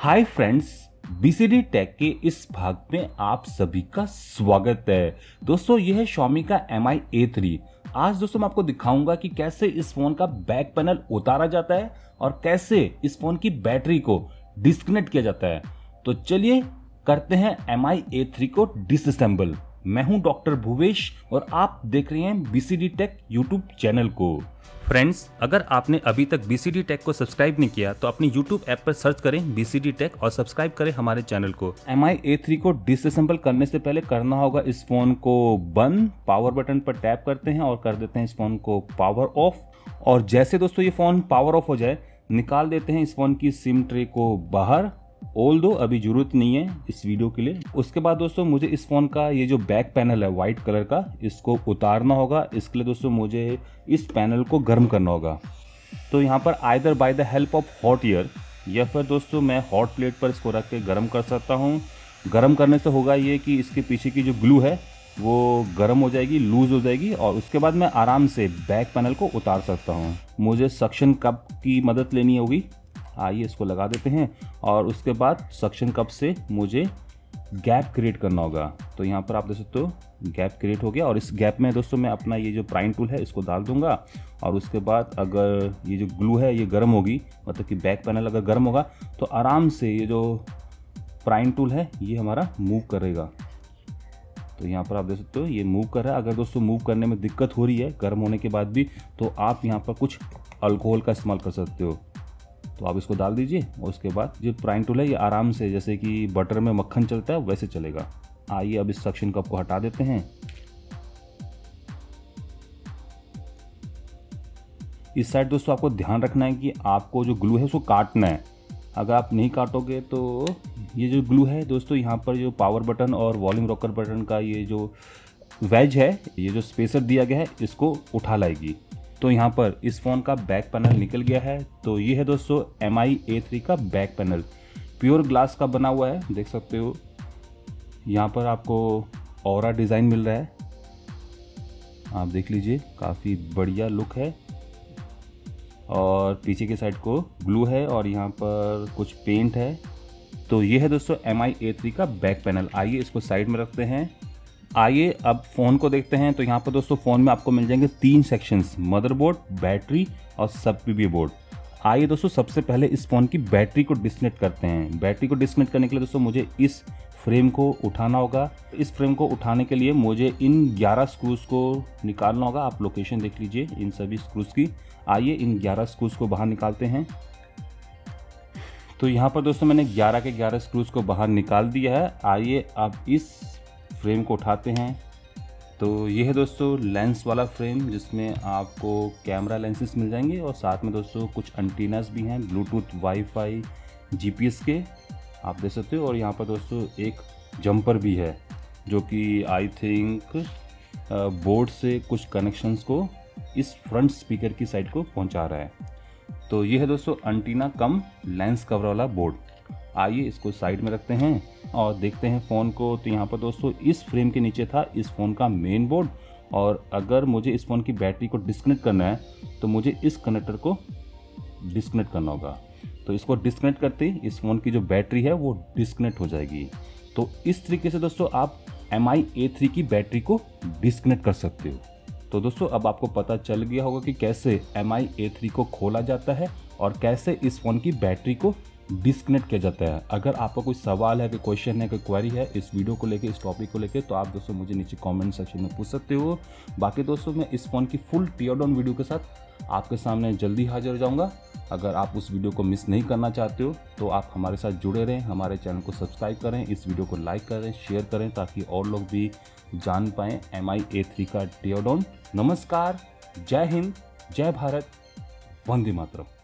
Hi friends BCD take के इस भाग में आप सभी का स्वागत है। दोस्तों, यह है शॉमी का एम आई ए थ्री आज दोस्तों, मैं आपको दिखाऊँगा कि कैसे इस फ़ोन का बैक पैनल उतारा जाता है और कैसे इस फ़ोन की बैटरी को डिस्कनेक्ट किया जाता है। तो चलिए करते हैं एम आई ए थ्री को डिसअसेंबल मैं हूँ डॉक्टर भुवेश और आप देख रहे हैं बीसीडी टेक यूट्यूब चैनल को। फ्रेंड्स अगर आपने अभी तक बीसीडी टेक को सब्सक्राइब नहीं किया तो अपनी यूट्यूब ऐप पर सर्च करें बीसीडी टेक और सब्सक्राइब करें हमारे चैनल को। एम आई ए थ्री को डिसअसेंबल करने से पहले करना होगा इस फ़ोन को बंद पावर बटन पर टैप करते हैं और कर देते हैं इस फ़ोन को पावर ऑफ़ और जैसे दोस्तों ये फ़ोन पावर ऑफ़ हो जाए निकाल देते हैं इस फ़ोन की सिम ट्रे को बाहर। ओल दो अभी ज़रूरत नहीं है इस वीडियो के लिए, उसके बाद दोस्तों मुझे इस फ़ोन का ये जो बैक पैनल है व्हाइट कलर का, इसको उतारना होगा। इसके लिए दोस्तों मुझे इस पैनल को गर्म करना होगा। तो यहाँ पर either by the help of hot air या फिर दोस्तों मैं हॉट प्लेट पर इसको रख के गर्म कर सकता हूँ। गर्म करने से होगा ये कि इसके पीछे की जो ग्लू है, वो गर्म हो जाएगी लूज हो जाएगी, और उसके बाद मैं आराम से बैक पैनल को उतार सकता हूँ। मुझे सक्शन कप की मदद लेनी होगी। आइए इसको लगा देते हैं और उसके बाद सक्शन कप से मुझे गैप क्रिएट करना होगा। तो यहाँ पर आप देख सकते हो, गैप क्रिएट हो गया और इस गैप में दोस्तों मैं अपना ये जो प्राइम टूल है इसको डाल दूँगा और उसके बाद अगर ये जो ग्लू है ये गर्म होगी मतलब कि बैक पैनल अगर गर्म होगा तो आराम से ये जो प्राइम टूल है ये हमारा मूव करेगा। तो यहाँ पर आप देख सकते हो, ये मूव कर रहा है। अगर दोस्तों मूव करने में दिक्कत हो रही है, गर्म होने के बाद भी तो आप यहाँ पर कुछ अल्कोहल का इस्तेमाल कर सकते हो। तो आप इसको डाल दीजिए और उसके बाद जो प्राइन टूल है, ये आराम से जैसे कि बटर में मक्खन चलता है, वैसे चलेगा। आइए अब इस सक्शन कप को हटा देते हैं। इस साइड दोस्तों आपको ध्यान रखना है कि आपको जो ग्लू है, उसको काटना है। अगर आप नहीं काटोगे तो ये जो ग्लू है दोस्तों, यहाँ पर जो पावर बटन और वॉल्यूम रॉकर बटन का ये जो वेज है, ये जो स्पेसर दिया गया है, इसको उठा लाएगी। तो यहाँ पर इस फ़ोन का बैक पैनल निकल गया है। तो ये है दोस्तों एम आई ए थ्री का बैक पैनल प्योर ग्लास का बना हुआ है, देख सकते हो। यहाँ पर आपको और डिज़ाइन मिल रहा है। आप देख लीजिए, काफ़ी बढ़िया लुक है। और पीछे के साइड को ब्लू है और यहाँ पर कुछ पेंट है। तो ये है दोस्तों एम आई ए थ्री का बैक पैनल आइए इसको साइड में रखते हैं। आइए अब फ़ोन को देखते हैं तो यहाँ पर दोस्तों फ़ोन में आपको मिल जाएँगे तीन सेक्शंस मदरबोर्ड बैटरी और सब पी बोर्ड आइए दोस्तों सबसे पहले इस फ़ोन की बैटरी को डिस्कनेक्ट करते हैं। बैटरी को डिस्कनेक्ट करने के लिए दोस्तों मुझे इस फ्रेम को उठाना होगा। इस फ्रेम को उठाने के लिए मुझे इन 11 स्क्रूज को निकालना होगा। आप लोकेशन देख लीजिए इन सभी स्क्रूज की। आइए इन 11 स्क्रूज को बाहर निकालते हैं। तो यहाँ पर दोस्तों मैंने 11 के 11 स्क्रूज को बाहर निकाल दिया है। आइए अब इस फ्रेम को उठाते हैं। तो ये है दोस्तों लेंस वाला फ्रेम, जिसमें आपको कैमरा लेंसेस मिल जाएँगे और साथ में दोस्तों कुछ अंटीनास भी हैं ब्लूटूथ वाईफाई जीपीएस के, आप देख सकते हो। और यहाँ पर दोस्तों एक जंपर भी है, जो कि आई थिंक बोर्ड से कुछ कनेक्शंस को इस फ्रंट स्पीकर की साइड को पहुँचा रहा है। तो ये है दोस्तों अंटीना कम लेंस कवर वाला बोर्ड आइए इसको साइड में रखते हैं और देखते हैं फ़ोन को। तो यहाँ पर दोस्तों, इस फ्रेम के नीचे था, इस फ़ोन का मेन बोर्ड। और अगर मुझे इस फ़ोन की बैटरी को डिस्कनेक्ट करना है तो मुझे इस कनेक्टर को डिस्कनेक्ट करना होगा। तो इसको डिस्कनेक्ट करते ही इस फ़ोन की जो बैटरी है, वो डिस्कनेक्ट हो जाएगी। तो इस तरीके से दोस्तों, आप एम आई ए थ्री की बैटरी को डिस्कनेक्ट कर सकते हो। तो दोस्तों, अब आपको पता चल गया होगा कि कैसे एम आई ए थ्री को खोला जाता है और कैसे इस फ़ोन की बैटरी को डिस्कनेक्ट किया जाता है। अगर आपका कोई सवाल है, कोई क्वेश्चन है, कोई क्वेरी है, इस वीडियो को लेके, इस टॉपिक को लेके तो आप दोस्तों मुझे नीचे कमेंट सेक्शन में पूछ सकते हो। बाकी दोस्तों, मैं इस फ़ोन की फुल टीयर वीडियो के साथ आपके सामने जल्दी हाजिर हो जाऊँगा। अगर आप उस वीडियो को मिस नहीं करना चाहते हो तो आप हमारे साथ जुड़े रहें, हमारे चैनल को सब्सक्राइब करें, इस वीडियो को लाइक करें शेयर करें, ताकि और लोग भी जान पाएँ एम आई ए थ्री का टीयर नमस्कार, जय हिंद, जय भारत, वंदे मातरम।